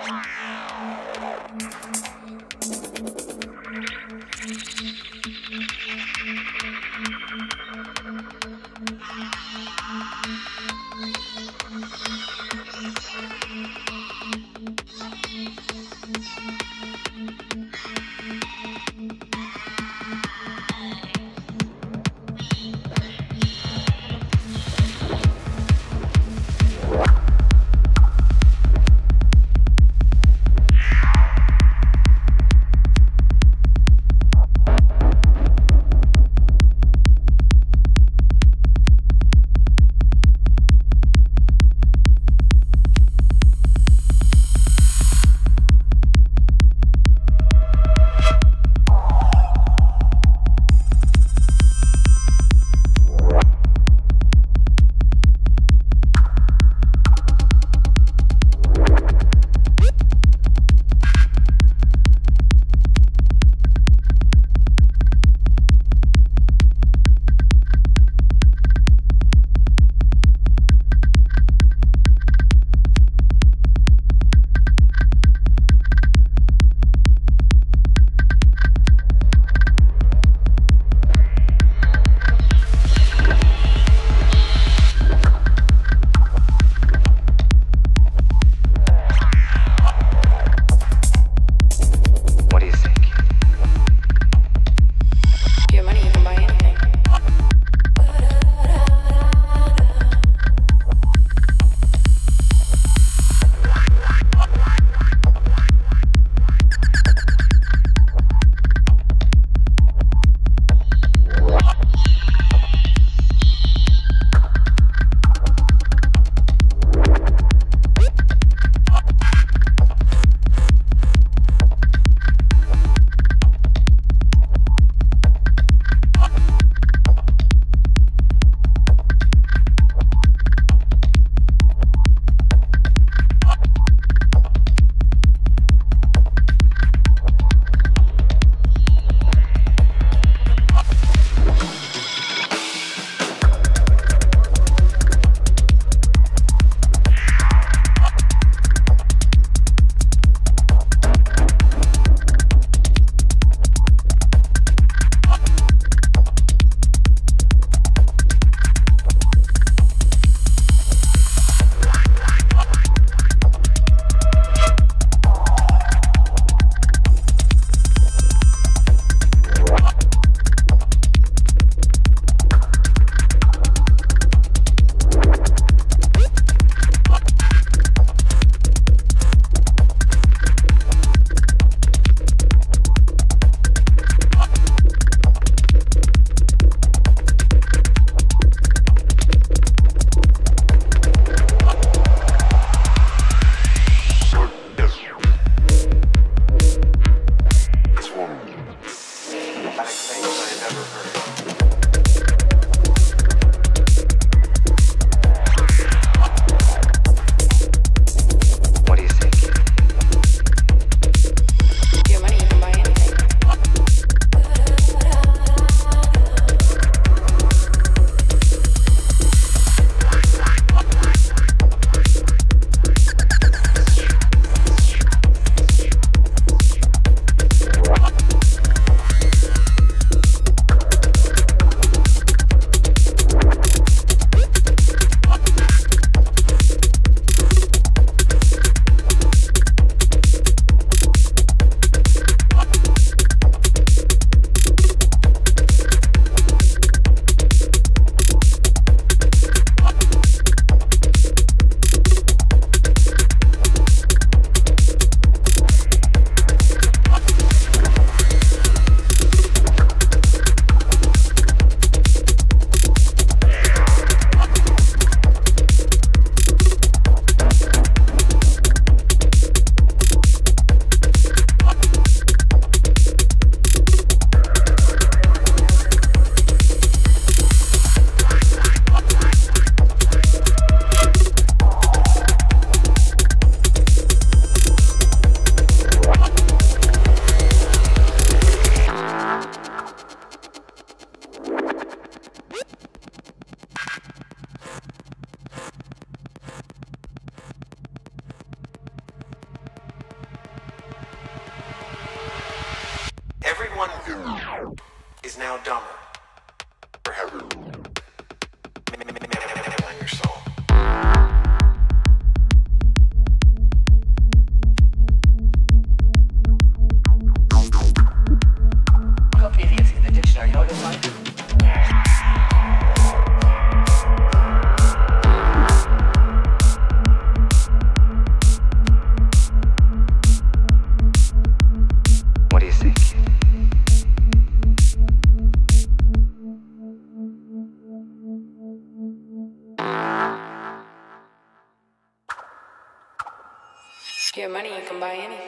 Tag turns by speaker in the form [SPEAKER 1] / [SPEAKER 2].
[SPEAKER 1] Wow. Everyone is now dumber.
[SPEAKER 2] Get